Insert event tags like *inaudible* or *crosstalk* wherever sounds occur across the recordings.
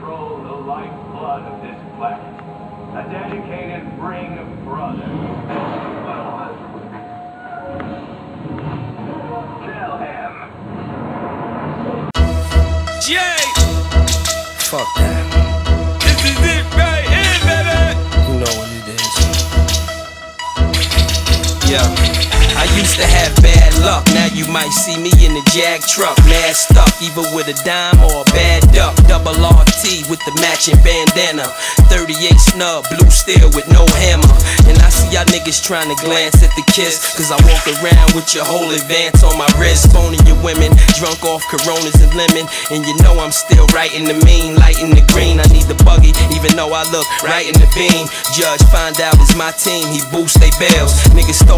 control the lifeblood of this planet. A dedicated ring of brothers. Kill him. Jay, Fuck that. this is it right here, baby. You know what it is. Yeah. I used to have bad luck, now you might see me in the Jag truck, masked up, either with a dime or a bad duck. With the matching bandana, 38 snub, blue steel with no hammer. And I see y'all niggas trying to glance at the kiss, cause I walk around with your whole advance on my wrist, boning your women, drunk off Coronas and lemon. And you know I'm still right in the mean, light in the green. I need the buggy, even though I look right in the beam. Judge find out it's my team, he boost they bells. Niggas their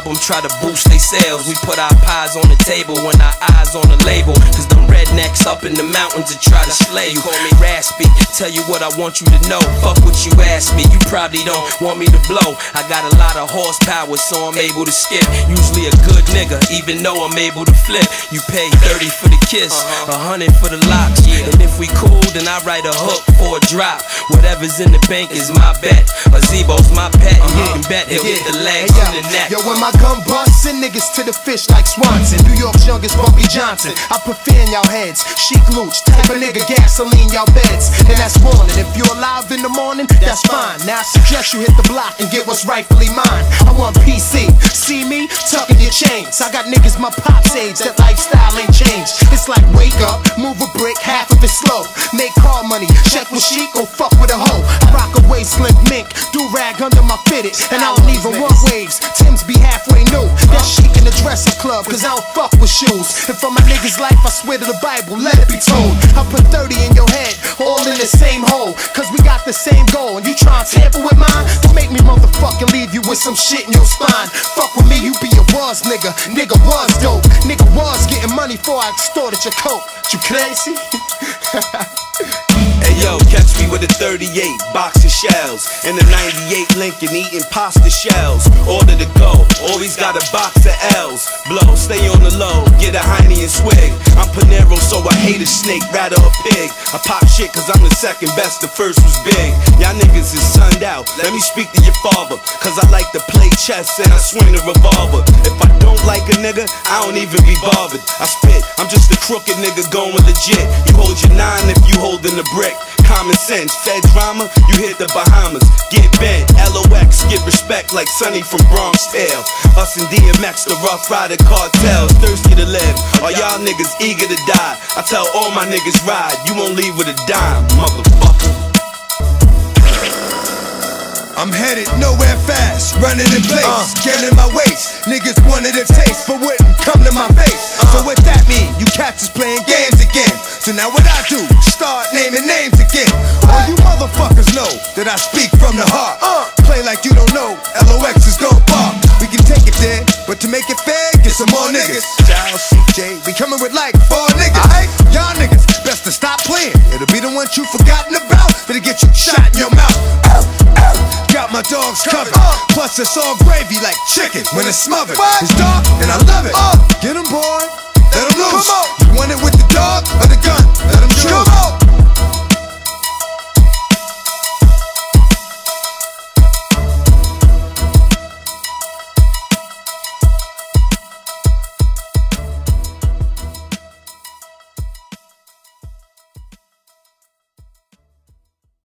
album, try to boost they sales. We put our pies on the table when our eyes on the label. Cause them rednecks up in the mountains to try to slay you. Call me raspy, tell you what I want you to know. Fuck what you ask me, you probably don't want me to blow. I got a lot of horsepower, so I'm able to skip. Usually a good nigga, even though I'm able to flip. You pay 30 for the kiss, a hundred for the locks. And if we cool, then I write a hook for a drop. Whatever's in the bank is my bet. A Zebo's my pet, and you uh-huh. can bet he'll hit the legs Hey, and the neck. Yo, when my gun busts, send niggas to the fish like Swanson. New York's youngest Bumpy Johnson. I put fear in y'all heads. Sheek Louch, type of nigga, gasoline y'all beds. And that's warning. If you're alive in the morning, that's fine. Now I suggest you hit the block and get what's rightfully mine. I want PC. See me? Tucking your chains. I got niggas my pop's age. That lifestyle ain't changed. It's like wake up, move a brick, half of it slow. Money, check with chic, go fuck with a hoe. I rock a waist-length mink, do rag under my fitted. And I don't even want waves. Tim's be halfway new. That chic in the dressing club, cause I don't fuck with shoes. And for my niggas' life, I swear to the Bible, let it be told. I put 30 in your head, all in the same hole. Cause we got the same goal, and you try tamper with mine? Don't make me motherfucking leave you with some shit in your spine. Fuck with me, you be a was nigga. Nigga was dope. Nigga was getting money before I extorted your coat. You crazy? *laughs* with a 38 box of shells and a 98 Lincoln eating pasta shells. Order to go, always got a box of L's. Blow, stay on the low, get a Heine and swig. I'm Panero, so I hate a snake, rather a pig. I pop shit cause I'm the second best, the first was big. Y'all niggas is sunned out, let me speak to your father. Cause I like to play chess and I swing the revolver. If I don't like a nigga, I don't even be bothered. I spit, I'm just a crooked nigga going legit. You hold your nine if you holding the brick. Common sense, Fed drama, you hit the Bahamas. Get bent, LOX, get respect like Sonny from Bronx Tale. Us and DMX, the Ruff Ryder cartels, thirsty to live. Are y'all niggas eager to die? I tell all my niggas ride, you won't leave with a dime, motherfucker. Headed nowhere fast, running in place, uh. getting my waist. Niggas wanted a taste, but wouldn't come to my face. Uh. So what that mean? You cats is playing games again. So now what I do? Start naming names again. All you motherfuckers know that I speak from the heart. Uh. Play like you don't know. LOX is go far. We can take it there, but to make it fair, get some more niggas. Giles, CJ, we coming with like four niggas. Y'all niggas, best to stop playing. It'll be the ones you forgotten about that'll get you Plus it's all gravy like chicken when it's smothered. It's dark and I